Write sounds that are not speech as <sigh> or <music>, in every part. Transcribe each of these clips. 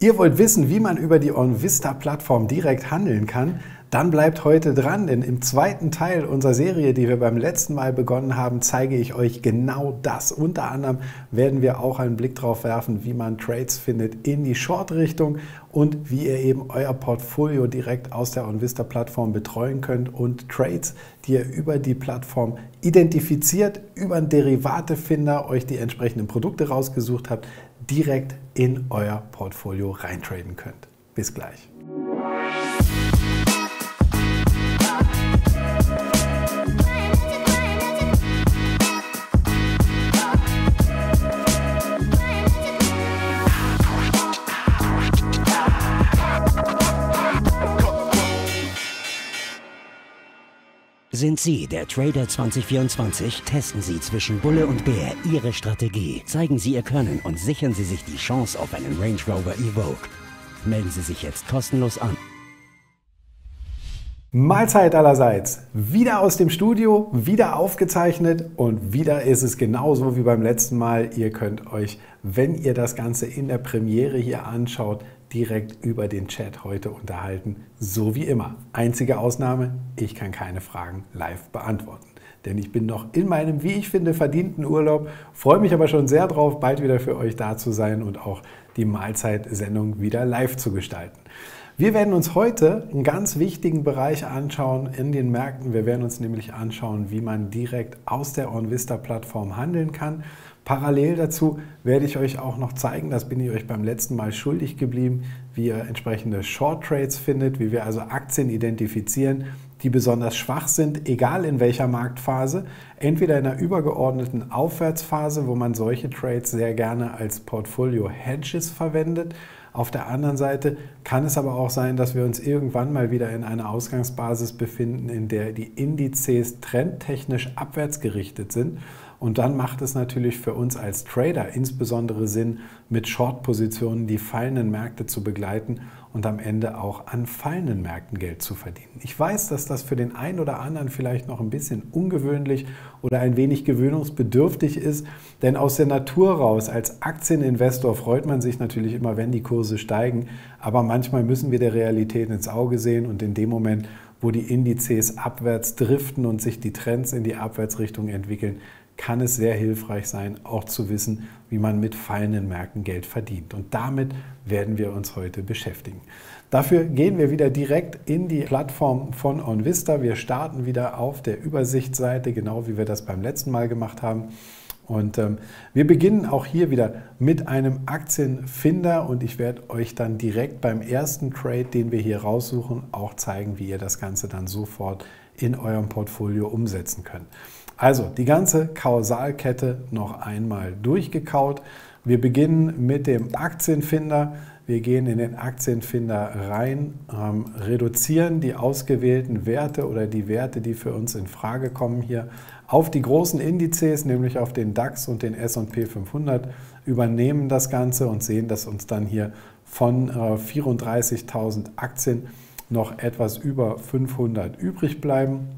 Ihr wollt wissen, wie man über die OnVista-Plattform direkt handeln kann? Dann bleibt heute dran, denn im zweiten Teil unserer Serie, die wir beim letzten Mal begonnen haben, zeige ich euch genau das. Unter anderem werden wir auch einen Blick darauf werfen, wie man Trades findet in die Short-Richtung und wie ihr eben euer Portfolio direkt aus der OnVista-Plattform betreuen könnt und Trades, die ihr über die Plattform identifiziert, über einen Derivatefinder euch die entsprechenden Produkte rausgesucht habt, direkt in euer Portfolio reintraden könnt. Bis gleich. Sind Sie der Trader 2024? Testen Sie zwischen Bulle und Bär Ihre Strategie. Zeigen Sie Ihr Können und sichern Sie sich die Chance auf einen Range Rover Evoque. Melden Sie sich jetzt kostenlos an. Mahlzeit allerseits. Wieder aus dem Studio, wieder aufgezeichnet und wieder ist es genauso wie beim letzten Mal. Ihr könnt euch, wenn ihr das Ganze in der Premiere hier anschaut, direkt über den Chat heute unterhalten, so wie immer. Einzige Ausnahme, ich kann keine Fragen live beantworten. Denn ich bin noch in meinem, wie ich finde, verdienten Urlaub, freue mich aber schon sehr drauf, bald wieder für euch da zu sein und auch die Mahlzeitsendung wieder live zu gestalten. Wir werden uns heute einen ganz wichtigen Bereich anschauen in den Märkten. Wir werden uns nämlich anschauen, wie man direkt aus der OnVista-Plattform handeln kann Parallel dazu werde ich euch auch noch zeigen, das bin ich euch beim letzten Mal schuldig geblieben, wie ihr entsprechende Short Trades findet, wie wir also Aktien identifizieren, die besonders schwach sind, egal in welcher Marktphase. Entweder in einer übergeordneten Aufwärtsphase, wo man solche Trades sehr gerne als Portfolio Hedges verwendet. Auf der anderen Seite kann es aber auch sein, dass wir uns irgendwann mal wieder in einer Ausgangsbasis befinden, in der die Indizes trendtechnisch abwärts gerichtet sind und dann macht es natürlich für uns als Trader insbesondere Sinn, mit Short-Positionen die fallenden Märkte zu begleiten und am Ende auch an fallenden Märkten Geld zu verdienen. Ich weiß, dass das für den einen oder anderen vielleicht noch ein bisschen ungewöhnlich oder ein wenig gewöhnungsbedürftig ist, denn aus der Natur raus als Aktieninvestor freut man sich natürlich immer, wenn die Kurse steigen, aber manchmal müssen wir der Realität ins Auge sehen und in dem Moment, wo die Indizes abwärts driften und sich die Trends in die Abwärtsrichtung entwickeln, kann es sehr hilfreich sein, auch zu wissen, wie man mit fallenden Märkten Geld verdient. Und damit werden wir uns heute beschäftigen. Dafür gehen wir wieder direkt in die Plattform von OnVista. Wir starten wieder auf der Übersichtsseite, genau wie wir das beim letzten Mal gemacht haben. Und ähm, wir beginnen auch hier wieder mit einem Aktienfinder und ich werde euch dann direkt beim ersten Trade, den wir hier raussuchen, auch zeigen, wie ihr das Ganze dann sofort in eurem Portfolio umsetzen könnt. Also die ganze Kausalkette noch einmal durchgekaut. Wir beginnen mit dem Aktienfinder. Wir gehen in den Aktienfinder rein, ähm, reduzieren die ausgewählten Werte oder die Werte, die für uns in Frage kommen hier auf die großen Indizes, nämlich auf den DAX und den S&P 500, übernehmen das Ganze und sehen, dass uns dann hier von äh, 34.000 Aktien noch etwas über 500 übrig bleiben.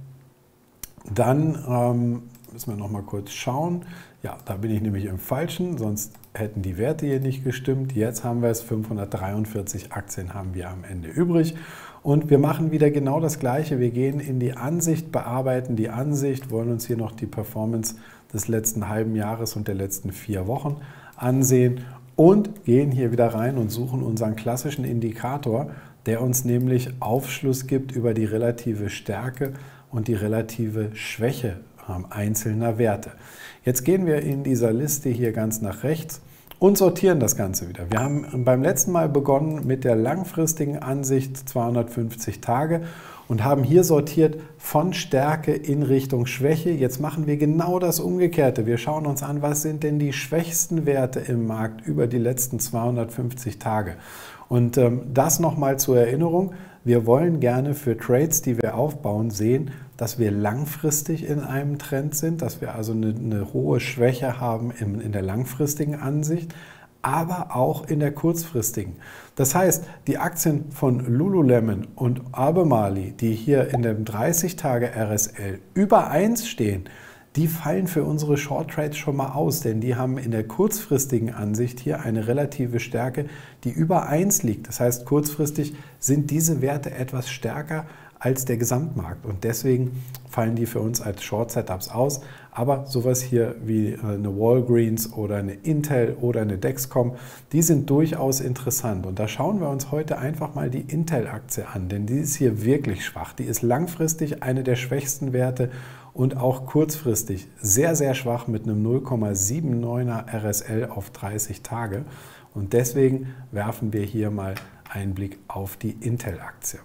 Dann ähm, müssen wir noch mal kurz schauen. Ja, da bin ich nämlich im Falschen, sonst hätten die Werte hier nicht gestimmt. Jetzt haben wir es, 543 Aktien haben wir am Ende übrig. Und wir machen wieder genau das Gleiche. Wir gehen in die Ansicht, bearbeiten die Ansicht, wollen uns hier noch die Performance des letzten halben Jahres und der letzten vier Wochen ansehen und gehen hier wieder rein und suchen unseren klassischen Indikator, der uns nämlich Aufschluss gibt über die relative Stärke und die relative Schwäche einzelner Werte. Jetzt gehen wir in dieser Liste hier ganz nach rechts und sortieren das Ganze wieder. Wir haben beim letzten Mal begonnen mit der langfristigen Ansicht 250 Tage und haben hier sortiert von Stärke in Richtung Schwäche. Jetzt machen wir genau das Umgekehrte. Wir schauen uns an, was sind denn die schwächsten Werte im Markt über die letzten 250 Tage. Und ähm, das nochmal zur Erinnerung. Wir wollen gerne für Trades, die wir aufbauen, sehen, dass wir langfristig in einem Trend sind, dass wir also eine, eine hohe Schwäche haben in, in der langfristigen Ansicht, aber auch in der kurzfristigen. Das heißt, die Aktien von Lululemon und Albemarle, die hier in dem 30-Tage-RSL über 1 stehen, die fallen für unsere Short Trades schon mal aus, denn die haben in der kurzfristigen Ansicht hier eine relative Stärke, die über 1 liegt. Das heißt, kurzfristig sind diese Werte etwas stärker als der Gesamtmarkt und deswegen fallen die für uns als Short Setups aus. Aber sowas hier wie äh, eine Walgreens oder eine Intel oder eine Dexcom, die sind durchaus interessant. Und da schauen wir uns heute einfach mal die Intel-Aktie an, denn die ist hier wirklich schwach. Die ist langfristig eine der schwächsten Werte und auch kurzfristig sehr, sehr schwach mit einem 0,79er RSL auf 30 Tage. Und deswegen werfen wir hier mal einen Blick auf die Intel-Aktie.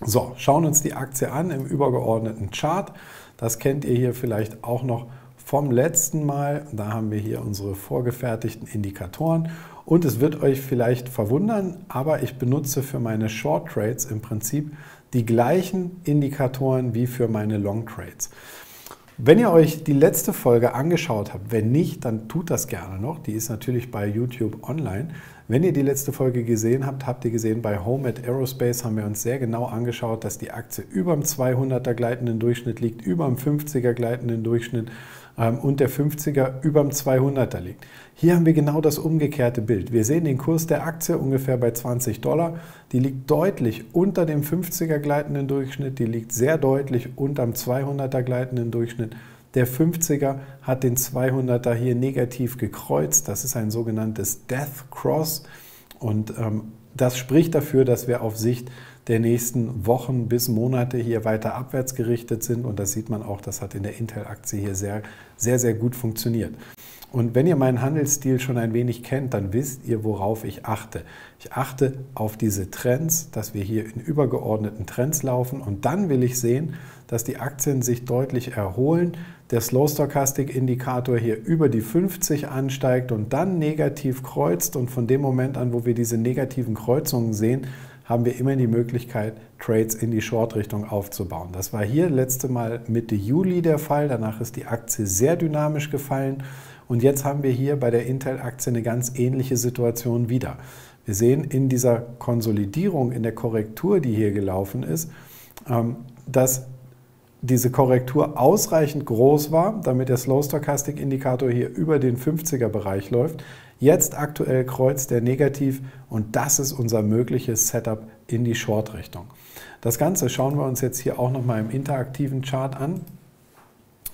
So, schauen uns die Aktie an im übergeordneten Chart. Das kennt ihr hier vielleicht auch noch vom letzten Mal. Da haben wir hier unsere vorgefertigten Indikatoren. Und es wird euch vielleicht verwundern, aber ich benutze für meine Short Trades im Prinzip die gleichen Indikatoren wie für meine Long Trades. Wenn ihr euch die letzte Folge angeschaut habt, wenn nicht, dann tut das gerne noch. Die ist natürlich bei YouTube online. Wenn ihr die letzte Folge gesehen habt, habt ihr gesehen, bei Home at Aerospace haben wir uns sehr genau angeschaut, dass die Aktie über dem 200er gleitenden Durchschnitt liegt, über dem 50er gleitenden Durchschnitt und der 50er über dem 200er liegt. Hier haben wir genau das umgekehrte Bild. Wir sehen den Kurs der Aktie ungefähr bei 20 Dollar. Die liegt deutlich unter dem 50er gleitenden Durchschnitt, die liegt sehr deutlich unter dem 200er gleitenden Durchschnitt. Der 50er hat den 200er hier negativ gekreuzt. Das ist ein sogenanntes Death Cross. Und ähm, das spricht dafür, dass wir auf Sicht der nächsten Wochen bis Monate hier weiter abwärts gerichtet sind. Und das sieht man auch, das hat in der Intel-Aktie hier sehr, sehr, sehr gut funktioniert. Und wenn ihr meinen Handelsstil schon ein wenig kennt, dann wisst ihr, worauf ich achte. Ich achte auf diese Trends, dass wir hier in übergeordneten Trends laufen und dann will ich sehen, dass die Aktien sich deutlich erholen, der Slow Stochastic Indikator hier über die 50 ansteigt und dann negativ kreuzt und von dem Moment an, wo wir diese negativen Kreuzungen sehen, haben wir immer die Möglichkeit, Trades in die Short-Richtung aufzubauen. Das war hier letzte Mal Mitte Juli der Fall. Danach ist die Aktie sehr dynamisch gefallen. Und jetzt haben wir hier bei der Intel-Aktie eine ganz ähnliche Situation wieder. Wir sehen in dieser Konsolidierung, in der Korrektur, die hier gelaufen ist, ähm, dass diese Korrektur ausreichend groß war, damit der Slow Stochastic Indikator hier über den 50er Bereich läuft. Jetzt aktuell kreuzt er negativ und das ist unser mögliches Setup in die Short-Richtung. Das Ganze schauen wir uns jetzt hier auch nochmal im interaktiven Chart an.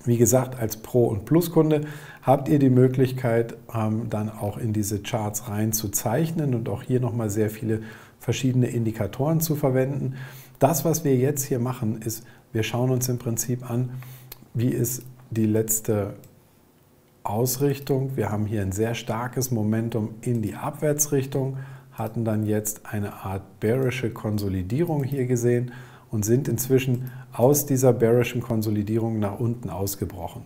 Wie gesagt, als Pro- und Plus-Kunde habt ihr die Möglichkeit, ähm, dann auch in diese Charts rein zu zeichnen und auch hier nochmal sehr viele verschiedene Indikatoren zu verwenden. Das, was wir jetzt hier machen, ist, wir schauen uns im Prinzip an, wie ist die letzte Ausrichtung. Wir haben hier ein sehr starkes Momentum in die Abwärtsrichtung, hatten dann jetzt eine Art bearische Konsolidierung hier gesehen und sind inzwischen aus dieser bearischen Konsolidierung nach unten ausgebrochen.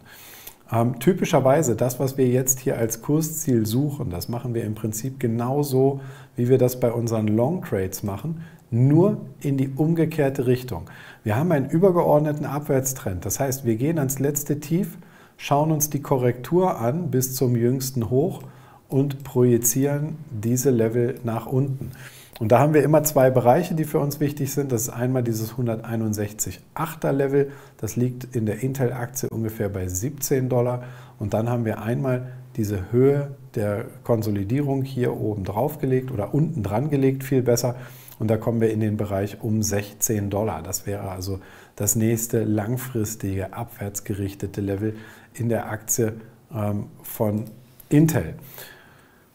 Ähm, typischerweise das, was wir jetzt hier als Kursziel suchen, das machen wir im Prinzip genauso, wie wir das bei unseren Long Trades machen, nur in die umgekehrte Richtung. Wir haben einen übergeordneten Abwärtstrend. Das heißt, wir gehen ans letzte Tief, schauen uns die Korrektur an bis zum jüngsten Hoch und projizieren diese Level nach unten. Und da haben wir immer zwei Bereiche, die für uns wichtig sind. Das ist einmal dieses 161,8er Level, das liegt in der Intel-Aktie ungefähr bei 17 Dollar. Und dann haben wir einmal diese Höhe der Konsolidierung hier oben drauf gelegt oder unten dran gelegt, viel besser. Und da kommen wir in den Bereich um 16 Dollar. Das wäre also das nächste langfristige abwärtsgerichtete Level in der Aktie ähm, von Intel.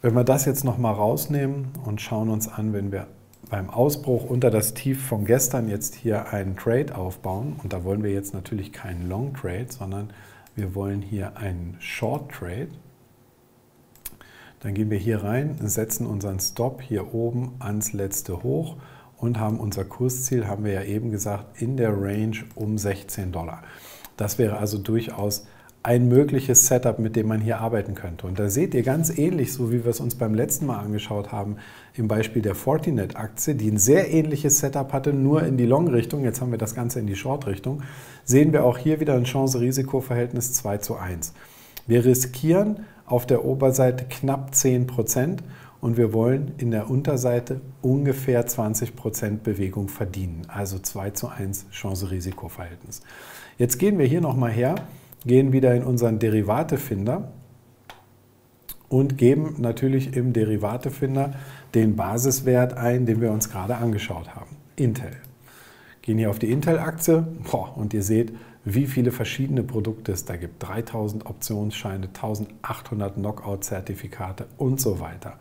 Wenn wir das jetzt nochmal rausnehmen und schauen uns an, wenn wir beim Ausbruch unter das Tief von gestern jetzt hier einen Trade aufbauen, und da wollen wir jetzt natürlich keinen Long Trade, sondern wir wollen hier einen Short Trade, dann gehen wir hier rein, setzen unseren Stop hier oben ans letzte Hoch und haben unser Kursziel, haben wir ja eben gesagt, in der Range um 16 Dollar. Das wäre also durchaus ein mögliches Setup, mit dem man hier arbeiten könnte. Und da seht ihr ganz ähnlich, so wie wir es uns beim letzten Mal angeschaut haben, im Beispiel der Fortinet-Aktie, die ein sehr ähnliches Setup hatte, nur in die Long-Richtung, jetzt haben wir das Ganze in die Short-Richtung, sehen wir auch hier wieder ein Chance-Risiko-Verhältnis 2 zu 1. Wir riskieren auf der Oberseite knapp 10 Prozent und wir wollen in der Unterseite ungefähr 20 Prozent Bewegung verdienen, also 2 zu 1 Chance-Risiko-Verhältnis. Jetzt gehen wir hier nochmal her gehen wieder in unseren Derivatefinder und geben natürlich im Derivatefinder den Basiswert ein, den wir uns gerade angeschaut haben, Intel. Gehen hier auf die Intel-Aktie und ihr seht, wie viele verschiedene Produkte es da gibt. 3000 Optionsscheine, 1800 Knockout-Zertifikate und so weiter.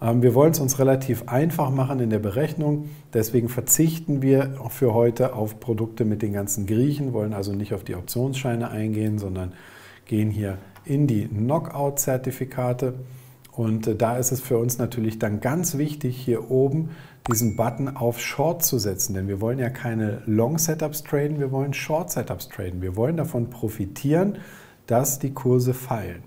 Ähm, wir wollen es uns relativ einfach machen in der Berechnung, deswegen verzichten wir für heute auf Produkte mit den ganzen Griechen, wollen also nicht auf die Optionsscheine eingehen, sondern gehen hier in die Knockout-Zertifikate. Und äh, da ist es für uns natürlich dann ganz wichtig, hier oben diesen Button auf Short zu setzen, denn wir wollen ja keine Long Setups traden, wir wollen Short Setups traden. Wir wollen davon profitieren, dass die Kurse fallen.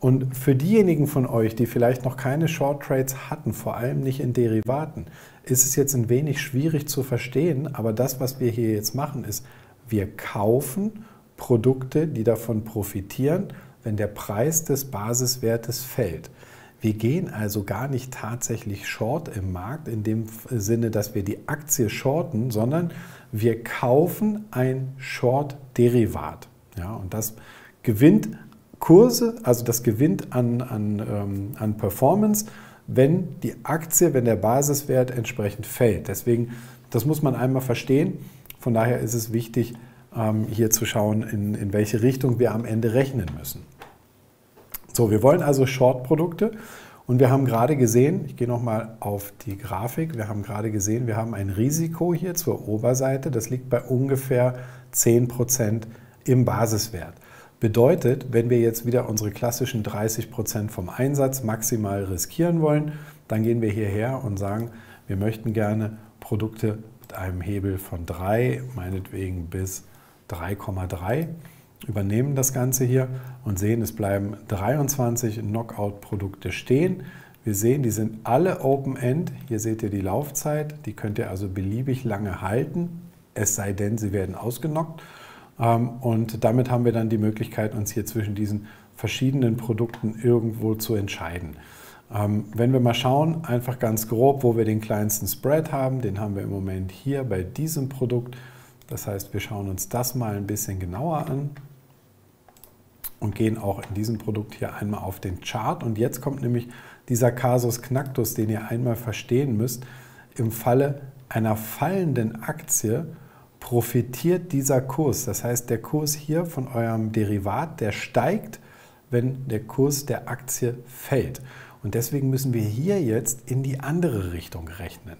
Und für diejenigen von euch, die vielleicht noch keine Short Trades hatten, vor allem nicht in Derivaten, ist es jetzt ein wenig schwierig zu verstehen, aber das, was wir hier jetzt machen, ist, wir kaufen Produkte, die davon profitieren, wenn der Preis des Basiswertes fällt. Wir gehen also gar nicht tatsächlich short im Markt in dem Sinne, dass wir die Aktie shorten, sondern wir kaufen ein Short-Derivat. Ja, und das gewinnt Kurse, also das gewinnt an, an, ähm, an Performance, wenn die Aktie, wenn der Basiswert entsprechend fällt. Deswegen, das muss man einmal verstehen. Von daher ist es wichtig, ähm, hier zu schauen, in, in welche Richtung wir am Ende rechnen müssen. So, wir wollen also Short-Produkte. Und wir haben gerade gesehen, ich gehe nochmal auf die Grafik, wir haben gerade gesehen, wir haben ein Risiko hier zur Oberseite, das liegt bei ungefähr 10% im Basiswert. Bedeutet, wenn wir jetzt wieder unsere klassischen 30% vom Einsatz maximal riskieren wollen, dann gehen wir hierher und sagen, wir möchten gerne Produkte mit einem Hebel von 3, meinetwegen bis 3,3 übernehmen das Ganze hier und sehen, es bleiben 23 Knockout-Produkte stehen. Wir sehen, die sind alle Open-End. Hier seht ihr die Laufzeit. Die könnt ihr also beliebig lange halten, es sei denn, sie werden ausgenockt. Ähm, und damit haben wir dann die Möglichkeit, uns hier zwischen diesen verschiedenen Produkten irgendwo zu entscheiden. Ähm, wenn wir mal schauen, einfach ganz grob, wo wir den kleinsten Spread haben, den haben wir im Moment hier bei diesem Produkt. Das heißt, wir schauen uns das mal ein bisschen genauer an und gehen auch in diesem Produkt hier einmal auf den Chart. Und jetzt kommt nämlich dieser Casus Knacktus, den ihr einmal verstehen müsst. Im Falle einer fallenden Aktie profitiert dieser Kurs. Das heißt, der Kurs hier von eurem Derivat, der steigt, wenn der Kurs der Aktie fällt. Und deswegen müssen wir hier jetzt in die andere Richtung rechnen.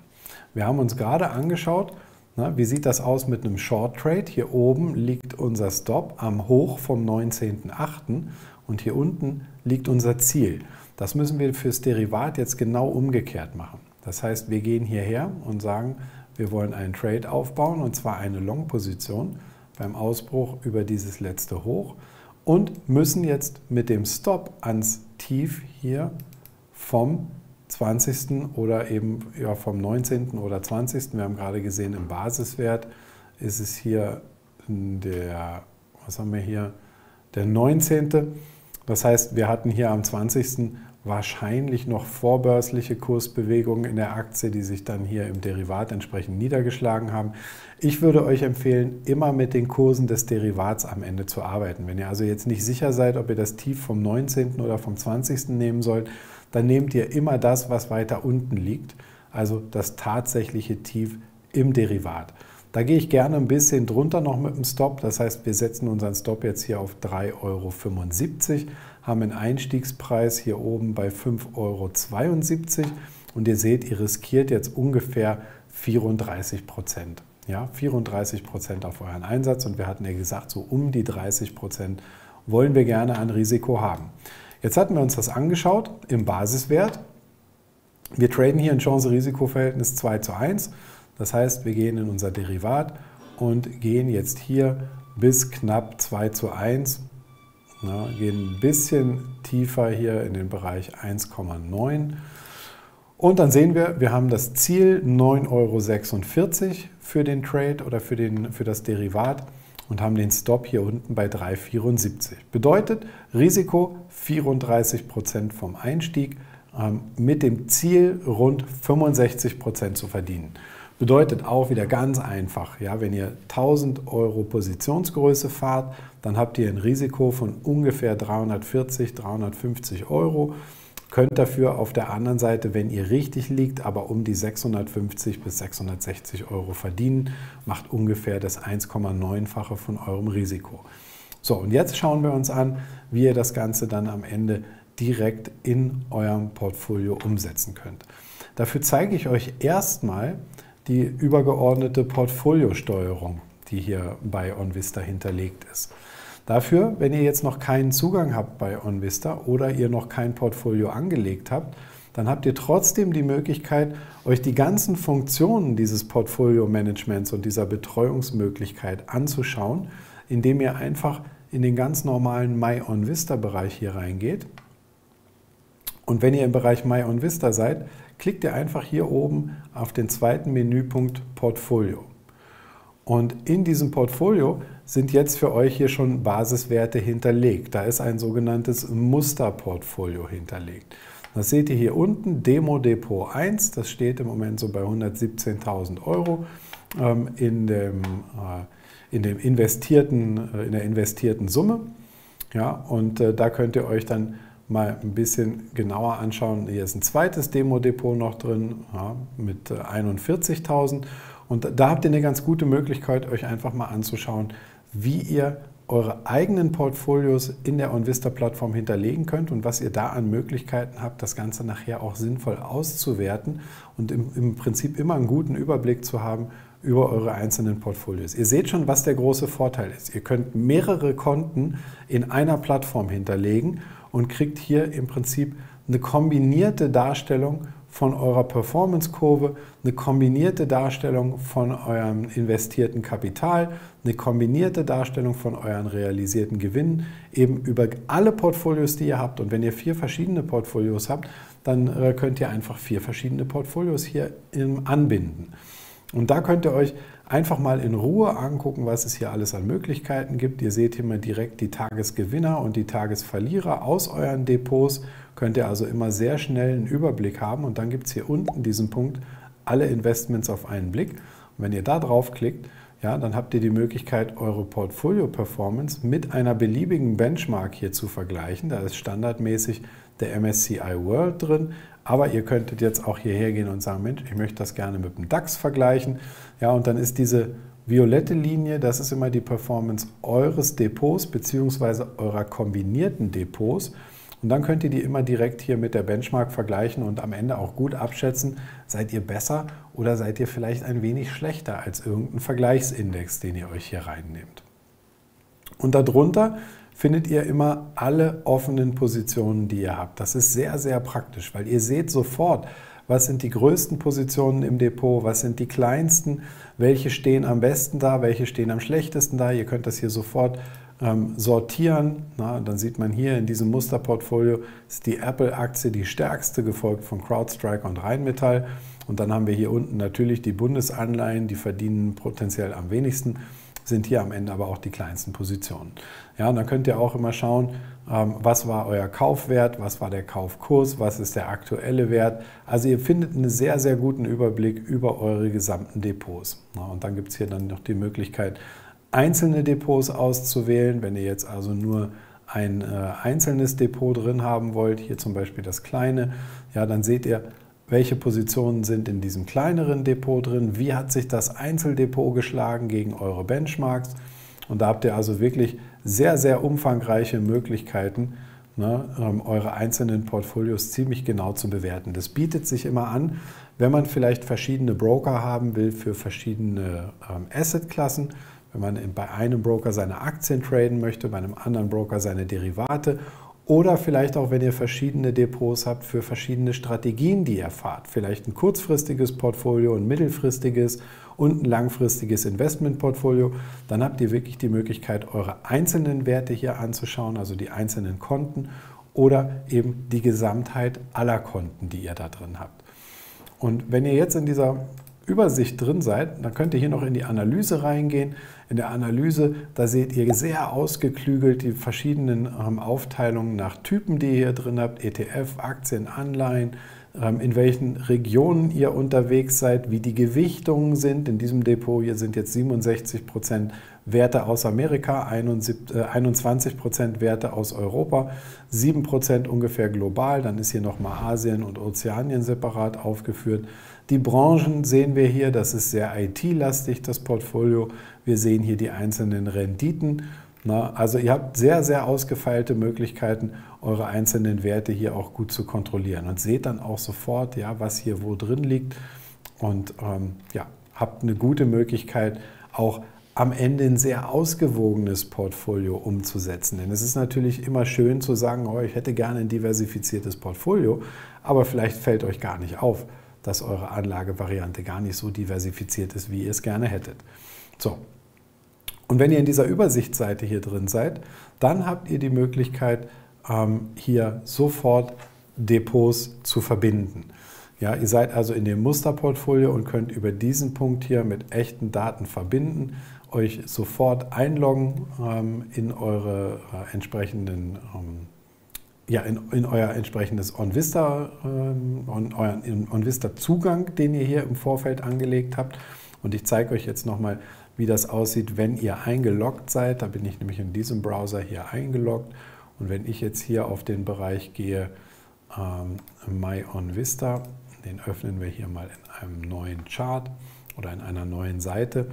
Wir haben uns gerade angeschaut, na, wie sieht das aus mit einem Short Trade? Hier oben liegt unser Stop am Hoch vom 19.08. und hier unten liegt unser Ziel. Das müssen wir fürs Derivat jetzt genau umgekehrt machen. Das heißt, wir gehen hierher und sagen, wir wollen einen Trade aufbauen und zwar eine Long-Position beim Ausbruch über dieses letzte Hoch und müssen jetzt mit dem Stop ans Tief hier vom 20. oder eben ja, vom 19. oder 20. Wir haben gerade gesehen, im Basiswert ist es hier der, was haben wir hier, der 19. Das heißt, wir hatten hier am 20. wahrscheinlich noch vorbörsliche Kursbewegungen in der Aktie, die sich dann hier im Derivat entsprechend niedergeschlagen haben. Ich würde euch empfehlen, immer mit den Kursen des Derivats am Ende zu arbeiten. Wenn ihr also jetzt nicht sicher seid, ob ihr das Tief vom 19. oder vom 20. nehmen sollt, dann nehmt ihr immer das, was weiter unten liegt, also das tatsächliche Tief im Derivat. Da gehe ich gerne ein bisschen drunter noch mit dem Stop. Das heißt, wir setzen unseren Stop jetzt hier auf 3,75 Euro, haben einen Einstiegspreis hier oben bei 5,72 Euro. Und ihr seht, ihr riskiert jetzt ungefähr 34 Prozent. Ja, 34 Prozent auf euren Einsatz. Und wir hatten ja gesagt, so um die 30 Prozent wollen wir gerne ein Risiko haben. Jetzt hatten wir uns das angeschaut im Basiswert. Wir traden hier ein Chance-Risiko-Verhältnis 2 zu 1. Das heißt, wir gehen in unser Derivat und gehen jetzt hier bis knapp 2 zu 1. Ja, gehen ein bisschen tiefer hier in den Bereich 1,9. Und dann sehen wir, wir haben das Ziel 9,46 Euro für den Trade oder für, den, für das Derivat und haben den Stop hier unten bei 3,74. Bedeutet Risiko 34% vom Einstieg ähm, mit dem Ziel rund 65% zu verdienen. Bedeutet auch wieder ganz einfach, ja, wenn ihr 1000 Euro Positionsgröße fahrt, dann habt ihr ein Risiko von ungefähr 340, 350 Euro. Könnt dafür auf der anderen Seite, wenn ihr richtig liegt, aber um die 650 bis 660 Euro verdienen, macht ungefähr das 1,9-fache von eurem Risiko. So, und jetzt schauen wir uns an, wie ihr das Ganze dann am Ende direkt in eurem Portfolio umsetzen könnt. Dafür zeige ich euch erstmal, die übergeordnete Portfoliosteuerung, die hier bei OnVista hinterlegt ist. Dafür, wenn ihr jetzt noch keinen Zugang habt bei OnVista oder ihr noch kein Portfolio angelegt habt, dann habt ihr trotzdem die Möglichkeit, euch die ganzen Funktionen dieses Portfolio-Managements und dieser Betreuungsmöglichkeit anzuschauen, indem ihr einfach in den ganz normalen My On Vista Bereich hier reingeht. Und wenn ihr im Bereich My On Vista seid, klickt ihr einfach hier oben auf den zweiten Menüpunkt Portfolio. Und in diesem Portfolio sind jetzt für euch hier schon Basiswerte hinterlegt. Da ist ein sogenanntes Musterportfolio hinterlegt. Das seht ihr hier unten, Demo Depot 1, das steht im Moment so bei 117.000 Euro ähm, in, dem, äh, in, dem investierten, äh, in der investierten Summe. Ja, und äh, da könnt ihr euch dann mal ein bisschen genauer anschauen. Hier ist ein zweites Demo-Depot noch drin ja, mit 41.000. Und da habt ihr eine ganz gute Möglichkeit, euch einfach mal anzuschauen, wie ihr eure eigenen Portfolios in der OnVista-Plattform hinterlegen könnt und was ihr da an Möglichkeiten habt, das Ganze nachher auch sinnvoll auszuwerten und im, im Prinzip immer einen guten Überblick zu haben über eure einzelnen Portfolios. Ihr seht schon, was der große Vorteil ist. Ihr könnt mehrere Konten in einer Plattform hinterlegen und kriegt hier im Prinzip eine kombinierte Darstellung von eurer Performance-Kurve, eine kombinierte Darstellung von eurem investierten Kapital, eine kombinierte Darstellung von euren realisierten Gewinnen, eben über alle Portfolios, die ihr habt. Und wenn ihr vier verschiedene Portfolios habt, dann äh, könnt ihr einfach vier verschiedene Portfolios hier anbinden. Und da könnt ihr euch einfach mal in Ruhe angucken, was es hier alles an Möglichkeiten gibt. Ihr seht hier mal direkt die Tagesgewinner und die Tagesverlierer aus euren Depots. Könnt ihr also immer sehr schnell einen Überblick haben. Und dann gibt es hier unten diesen Punkt, alle Investments auf einen Blick. Und wenn ihr da draufklickt, ja, dann habt ihr die Möglichkeit, eure Portfolio-Performance mit einer beliebigen Benchmark hier zu vergleichen. Da ist standardmäßig der MSCI World drin. Aber ihr könntet jetzt auch hierher gehen und sagen, Mensch, ich möchte das gerne mit dem DAX vergleichen. Ja, und dann ist diese violette Linie, das ist immer die Performance eures Depots bzw. eurer kombinierten Depots. Und dann könnt ihr die immer direkt hier mit der Benchmark vergleichen und am Ende auch gut abschätzen, seid ihr besser oder seid ihr vielleicht ein wenig schlechter als irgendein Vergleichsindex, den ihr euch hier reinnehmt. Und darunter findet ihr immer alle offenen Positionen, die ihr habt. Das ist sehr, sehr praktisch, weil ihr seht sofort, was sind die größten Positionen im Depot, was sind die kleinsten, welche stehen am besten da, welche stehen am schlechtesten da. Ihr könnt das hier sofort ähm, sortieren. Na, dann sieht man hier in diesem Musterportfolio ist die Apple-Aktie die stärkste, gefolgt von CrowdStrike und Rheinmetall. Und dann haben wir hier unten natürlich die Bundesanleihen, die verdienen potenziell am wenigsten sind hier am Ende aber auch die kleinsten Positionen. Ja, und dann könnt ihr auch immer schauen, ähm, was war euer Kaufwert, was war der Kaufkurs, was ist der aktuelle Wert. Also ihr findet einen sehr, sehr guten Überblick über eure gesamten Depots. Und dann gibt es hier dann noch die Möglichkeit, einzelne Depots auszuwählen. Wenn ihr jetzt also nur ein äh, einzelnes Depot drin haben wollt, hier zum Beispiel das kleine, ja, dann seht ihr, welche Positionen sind in diesem kleineren Depot drin, wie hat sich das Einzeldepot geschlagen gegen eure Benchmarks. Und da habt ihr also wirklich sehr, sehr umfangreiche Möglichkeiten, ne, ähm, eure einzelnen Portfolios ziemlich genau zu bewerten. Das bietet sich immer an, wenn man vielleicht verschiedene Broker haben will für verschiedene ähm, Assetklassen. Wenn man bei einem Broker seine Aktien traden möchte, bei einem anderen Broker seine Derivate oder vielleicht auch, wenn ihr verschiedene Depots habt für verschiedene Strategien, die ihr fahrt. Vielleicht ein kurzfristiges Portfolio, ein mittelfristiges und ein langfristiges Investmentportfolio. Dann habt ihr wirklich die Möglichkeit, eure einzelnen Werte hier anzuschauen, also die einzelnen Konten oder eben die Gesamtheit aller Konten, die ihr da drin habt. Und wenn ihr jetzt in dieser Übersicht drin seid, dann könnt ihr hier noch in die Analyse reingehen. In der Analyse, da seht ihr sehr ausgeklügelt die verschiedenen ähm, Aufteilungen nach Typen, die ihr hier drin habt, ETF, Aktien, Anleihen, ähm, in welchen Regionen ihr unterwegs seid, wie die Gewichtungen sind. In diesem Depot hier sind jetzt 67 Prozent Werte aus Amerika, 21 äh, Prozent Werte aus Europa, 7 Prozent ungefähr global. Dann ist hier nochmal Asien und Ozeanien separat aufgeführt. Die Branchen sehen wir hier, das ist sehr IT-lastig, das Portfolio. Wir sehen hier die einzelnen Renditen. also ihr habt sehr, sehr ausgefeilte Möglichkeiten, eure einzelnen Werte hier auch gut zu kontrollieren und seht dann auch sofort, ja, was hier wo drin liegt und ähm, ja, habt eine gute Möglichkeit, auch am Ende ein sehr ausgewogenes Portfolio umzusetzen. Denn es ist natürlich immer schön zu sagen, oh, ich hätte gerne ein diversifiziertes Portfolio, aber vielleicht fällt euch gar nicht auf, dass eure Anlagevariante gar nicht so diversifiziert ist, wie ihr es gerne hättet. So. Und wenn ihr in dieser Übersichtsseite hier drin seid, dann habt ihr die Möglichkeit, ähm, hier sofort Depots zu verbinden. Ja, ihr seid also in dem Musterportfolio und könnt über diesen Punkt hier mit echten Daten verbinden, euch sofort einloggen ähm, in eure äh, entsprechenden ähm, ja, in, in, euer entsprechendes OnVista, ähm, on, euren OnVista-Zugang, den ihr hier im Vorfeld angelegt habt. Und ich zeige euch jetzt nochmal, wie das aussieht, wenn ihr eingeloggt seid. Da bin ich nämlich in diesem Browser hier eingeloggt. Und wenn ich jetzt hier auf den Bereich gehe, ähm, My OnVista, den öffnen wir hier mal in einem neuen Chart oder in einer neuen Seite.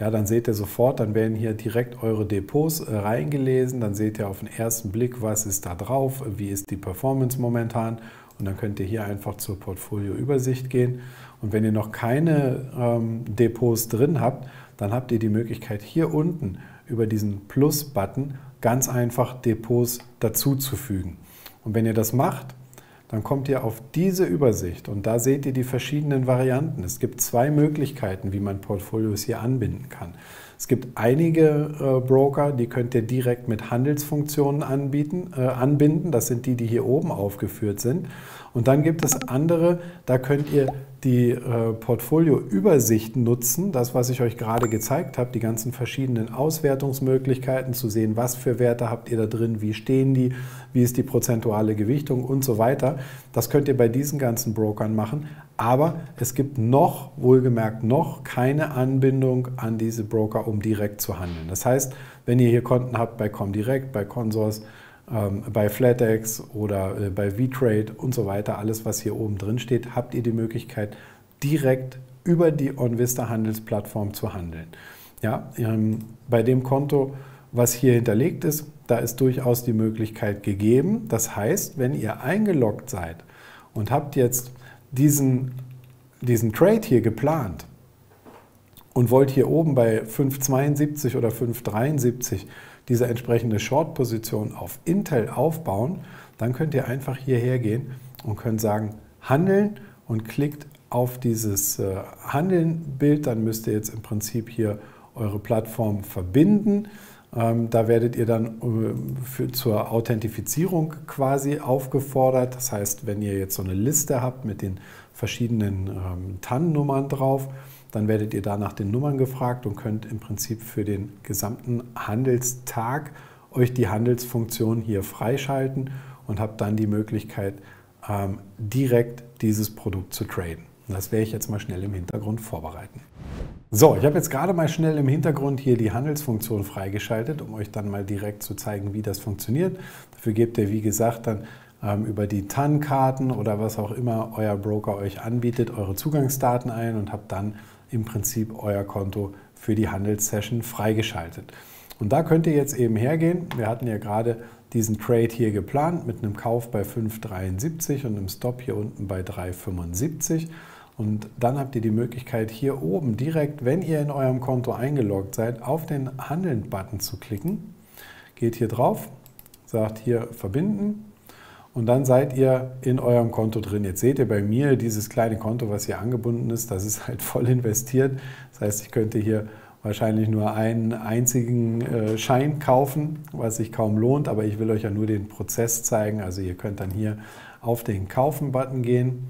Ja, dann seht ihr sofort, dann werden hier direkt eure Depots äh, reingelesen. Dann seht ihr auf den ersten Blick, was ist da drauf, wie ist die Performance momentan. Und dann könnt ihr hier einfach zur Portfolioübersicht gehen. Und wenn ihr noch keine ähm, Depots drin habt, dann habt ihr die Möglichkeit hier unten über diesen Plus-Button ganz einfach Depots dazuzufügen. Und wenn ihr das macht, dann kommt ihr auf diese Übersicht und da seht ihr die verschiedenen Varianten. Es gibt zwei Möglichkeiten, wie man Portfolios hier anbinden kann. Es gibt einige äh, Broker, die könnt ihr direkt mit Handelsfunktionen anbieten, äh, anbinden. Das sind die, die hier oben aufgeführt sind. Und dann gibt es andere, da könnt ihr die äh, Portfolioübersicht nutzen, das, was ich euch gerade gezeigt habe, die ganzen verschiedenen Auswertungsmöglichkeiten zu sehen, was für Werte habt ihr da drin, wie stehen die, wie ist die prozentuale Gewichtung und so weiter. Das könnt ihr bei diesen ganzen Brokern machen. Aber es gibt noch, wohlgemerkt noch, keine Anbindung an diese Broker, um direkt zu handeln. Das heißt, wenn ihr hier Konten habt bei Comdirect, bei Consors, bei FlatEx oder äh, bei VTrade und so weiter, alles was hier oben drin steht, habt ihr die Möglichkeit, direkt über die OnVista Handelsplattform zu handeln. Ja, ähm, bei dem Konto, was hier hinterlegt ist, da ist durchaus die Möglichkeit gegeben. Das heißt, wenn ihr eingeloggt seid und habt jetzt diesen, diesen Trade hier geplant und wollt hier oben bei 5,72 oder 5,73 diese entsprechende Short-Position auf Intel aufbauen, dann könnt ihr einfach hierher gehen und könnt sagen, handeln und klickt auf dieses äh, Handeln-Bild. Dann müsst ihr jetzt im Prinzip hier eure Plattform verbinden. Ähm, da werdet ihr dann äh, für, zur Authentifizierung quasi aufgefordert. Das heißt, wenn ihr jetzt so eine Liste habt mit den verschiedenen ähm, TAN-Nummern drauf, dann werdet ihr da nach den Nummern gefragt und könnt im Prinzip für den gesamten Handelstag euch die Handelsfunktion hier freischalten und habt dann die Möglichkeit, ähm, direkt dieses Produkt zu traden. das werde ich jetzt mal schnell im Hintergrund vorbereiten. So, ich habe jetzt gerade mal schnell im Hintergrund hier die Handelsfunktion freigeschaltet, um euch dann mal direkt zu zeigen, wie das funktioniert. Dafür gebt ihr, wie gesagt, dann ähm, über die TAN-Karten oder was auch immer euer Broker euch anbietet, eure Zugangsdaten ein und habt dann im Prinzip euer Konto für die Handelssession freigeschaltet. Und da könnt ihr jetzt eben hergehen. Wir hatten ja gerade diesen Trade hier geplant mit einem Kauf bei 5,73 und einem Stop hier unten bei 3,75. Und dann habt ihr die Möglichkeit, hier oben direkt, wenn ihr in eurem Konto eingeloggt seid, auf den Handeln-Button zu klicken. Geht hier drauf, sagt hier verbinden und dann seid ihr in eurem Konto drin. Jetzt seht ihr bei mir dieses kleine Konto, was hier angebunden ist, das ist halt voll investiert. Das heißt, ich könnte hier wahrscheinlich nur einen einzigen äh, Schein kaufen, was sich kaum lohnt, aber ich will euch ja nur den Prozess zeigen. Also ihr könnt dann hier auf den Kaufen-Button gehen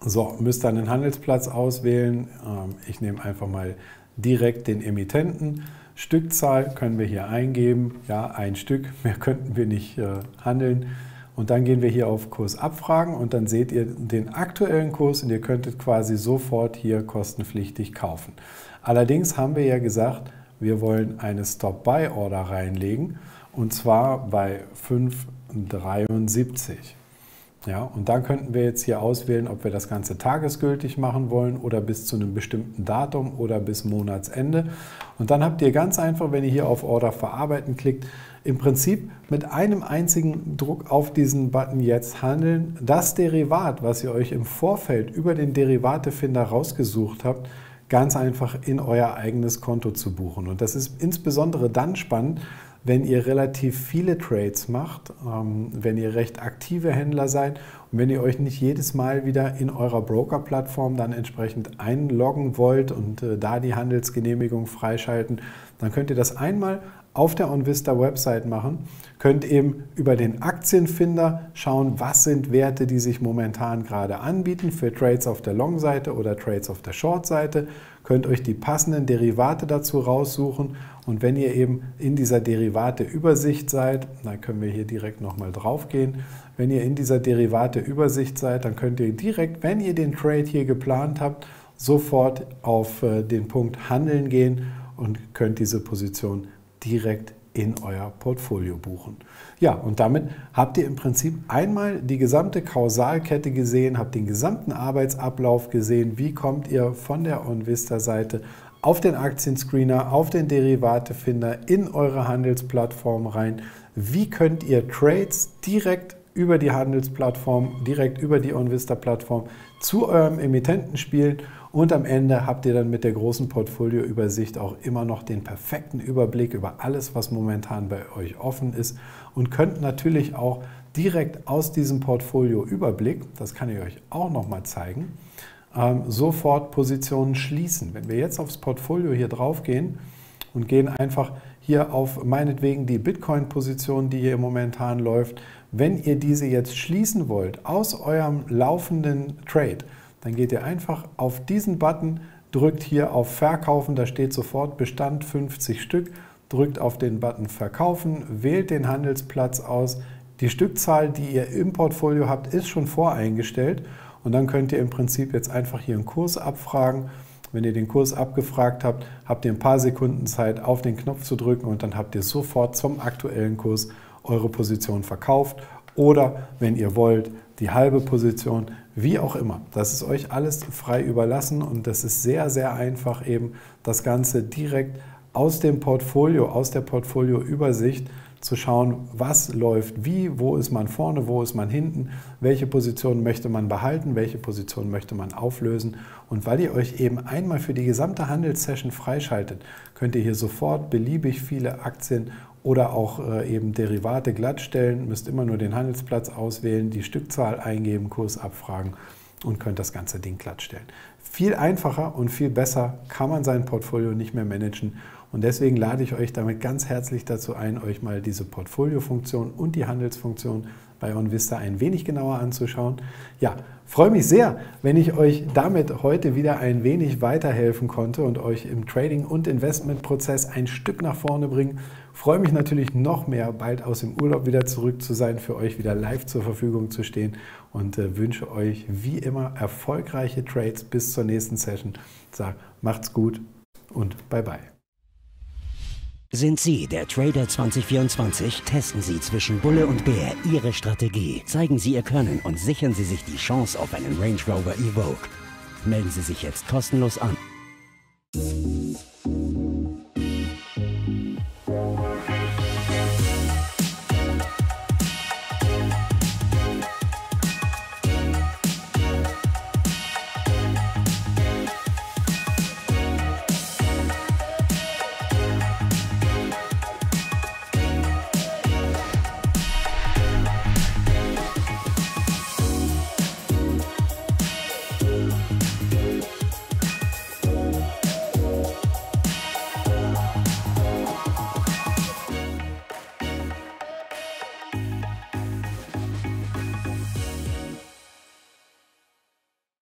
so, müsst dann den Handelsplatz auswählen. Ähm, ich nehme einfach mal direkt den Emittenten. Stückzahl können wir hier eingeben. Ja, ein Stück, <laughs> mehr könnten wir nicht äh, handeln. Und dann gehen wir hier auf Kurs abfragen und dann seht ihr den aktuellen Kurs und ihr könntet quasi sofort hier kostenpflichtig kaufen. Allerdings haben wir ja gesagt, wir wollen eine Stop-Buy-Order reinlegen und zwar bei 5,73. Ja, und dann könnten wir jetzt hier auswählen, ob wir das Ganze tagesgültig machen wollen oder bis zu einem bestimmten Datum oder bis Monatsende. Und dann habt ihr ganz einfach, wenn ihr hier auf Order verarbeiten klickt, im Prinzip mit einem einzigen Druck auf diesen Button jetzt handeln, das Derivat, was ihr euch im Vorfeld über den Derivatefinder rausgesucht habt, ganz einfach in euer eigenes Konto zu buchen. Und das ist insbesondere dann spannend, wenn ihr relativ viele Trades macht, ähm, wenn ihr recht aktive Händler seid und wenn ihr euch nicht jedes Mal wieder in eurer Broker-Plattform dann entsprechend einloggen wollt und äh, da die Handelsgenehmigung freischalten, dann könnt ihr das einmal auf der OnVista Website machen, könnt eben über den Aktienfinder schauen, was sind Werte, die sich momentan gerade anbieten für Trades auf der Long-Seite oder Trades auf der Short-Seite, könnt euch die passenden Derivate dazu raussuchen. Und wenn ihr eben in dieser Derivate-Übersicht seid, dann können wir hier direkt nochmal drauf gehen, wenn ihr in dieser Derivate-Übersicht seid, dann könnt ihr direkt, wenn ihr den Trade hier geplant habt, sofort auf äh, den Punkt Handeln gehen und könnt diese Position direkt in euer Portfolio buchen. Ja, und damit habt ihr im Prinzip einmal die gesamte Kausalkette gesehen, habt den gesamten Arbeitsablauf gesehen, wie kommt ihr von der OnVista-Seite auf den Aktienscreener, auf den Derivatefinder in eure Handelsplattform rein. Wie könnt ihr Trades direkt über die Handelsplattform, direkt über die OnVista-Plattform zu eurem Emittenten spielen und am Ende habt ihr dann mit der großen Portfolioübersicht auch immer noch den perfekten Überblick über alles, was momentan bei euch offen ist und könnt natürlich auch direkt aus diesem Portfolioüberblick, das kann ich euch auch noch mal zeigen, ähm, sofort Positionen schließen. Wenn wir jetzt aufs Portfolio hier drauf gehen und gehen einfach hier auf meinetwegen die Bitcoin-Position, die hier momentan läuft, wenn ihr diese jetzt schließen wollt aus eurem laufenden Trade, dann geht ihr einfach auf diesen Button, drückt hier auf Verkaufen, da steht sofort Bestand 50 Stück, drückt auf den Button Verkaufen, wählt den Handelsplatz aus. Die Stückzahl, die ihr im Portfolio habt, ist schon voreingestellt und dann könnt ihr im Prinzip jetzt einfach hier einen Kurs abfragen. Wenn ihr den Kurs abgefragt habt, habt ihr ein paar Sekunden Zeit, auf den Knopf zu drücken und dann habt ihr sofort zum aktuellen Kurs eure Position verkauft oder wenn ihr wollt, die halbe Position, wie auch immer. Das ist euch alles frei überlassen und das ist sehr, sehr einfach eben das Ganze direkt aus dem Portfolio, aus der Portfolioübersicht zu schauen, was läuft wie, wo ist man vorne, wo ist man hinten, welche Position möchte man behalten, welche Position möchte man auflösen. Und weil ihr euch eben einmal für die gesamte Handelssession freischaltet, könnt ihr hier sofort beliebig viele Aktien oder auch äh, eben Derivate glattstellen, müsst immer nur den Handelsplatz auswählen, die Stückzahl eingeben, Kurs abfragen und könnt das ganze Ding glattstellen. Viel einfacher und viel besser kann man sein Portfolio nicht mehr managen und deswegen lade ich euch damit ganz herzlich dazu ein, euch mal diese Portfolio-Funktion und die Handelsfunktion bei OnVista ein wenig genauer anzuschauen. Ja, freue mich sehr, wenn ich euch damit heute wieder ein wenig weiterhelfen konnte und euch im Trading- und Investmentprozess ein Stück nach vorne bringen. Freue mich natürlich noch mehr, bald aus dem Urlaub wieder zurück zu sein, für euch wieder live zur Verfügung zu stehen und äh, wünsche euch wie immer erfolgreiche Trades bis zur nächsten Session. Sag, macht's gut und bye bye. Sind Sie der Trader 2024? Testen Sie zwischen Bulle und Bär Ihre Strategie. Zeigen Sie Ihr Können und sichern Sie sich die Chance auf einen Range Rover Evoque. Melden Sie sich jetzt kostenlos an